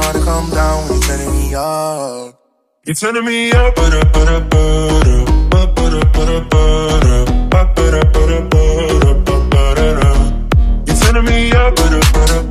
wanna come down when you're turning me up. You're turning me up. You're turning me up.